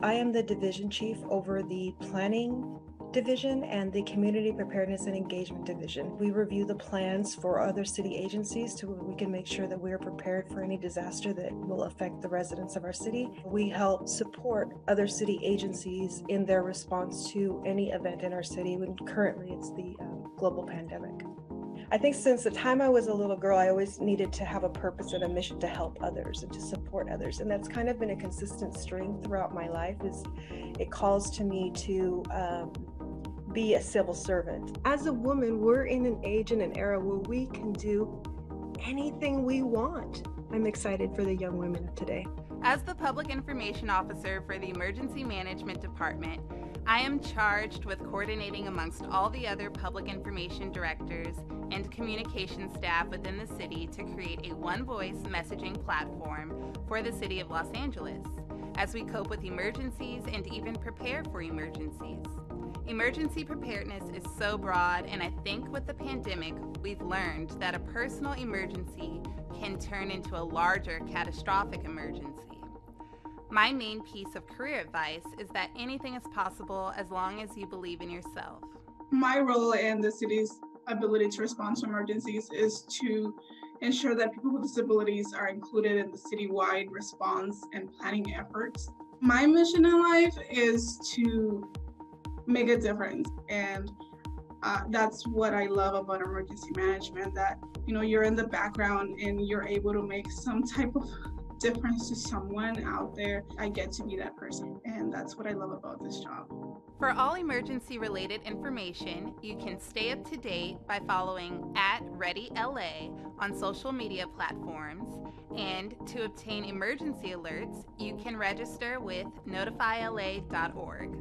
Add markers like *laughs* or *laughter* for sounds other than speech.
I am the division chief over the planning division and the community preparedness and engagement division. We review the plans for other city agencies to we can make sure that we are prepared for any disaster that will affect the residents of our city. We help support other city agencies in their response to any event in our city when currently it's the um, global pandemic. I think since the time I was a little girl, I always needed to have a purpose and a mission to help others and to support others. And that's kind of been a consistent string throughout my life is it calls to me to um, be a civil servant. As a woman, we're in an age and an era where we can do anything we want. I'm excited for the young women of today. As the Public Information Officer for the Emergency Management Department, I am charged with coordinating amongst all the other public information directors and communication staff within the city to create a one voice messaging platform for the city of Los Angeles as we cope with emergencies and even prepare for emergencies. Emergency preparedness is so broad, and I think with the pandemic, we've learned that a personal emergency can turn into a larger catastrophic emergency. My main piece of career advice is that anything is possible as long as you believe in yourself. My role in the city's ability to respond to emergencies is to ensure that people with disabilities are included in the citywide response and planning efforts. My mission in life is to make a difference and uh, that's what I love about emergency management that you know you're in the background and you're able to make some *laughs* type of difference to someone out there, I get to be that person. And that's what I love about this job. For all emergency related information, you can stay up to date by following at ReadyLA on social media platforms. And to obtain emergency alerts, you can register with notifyla.org.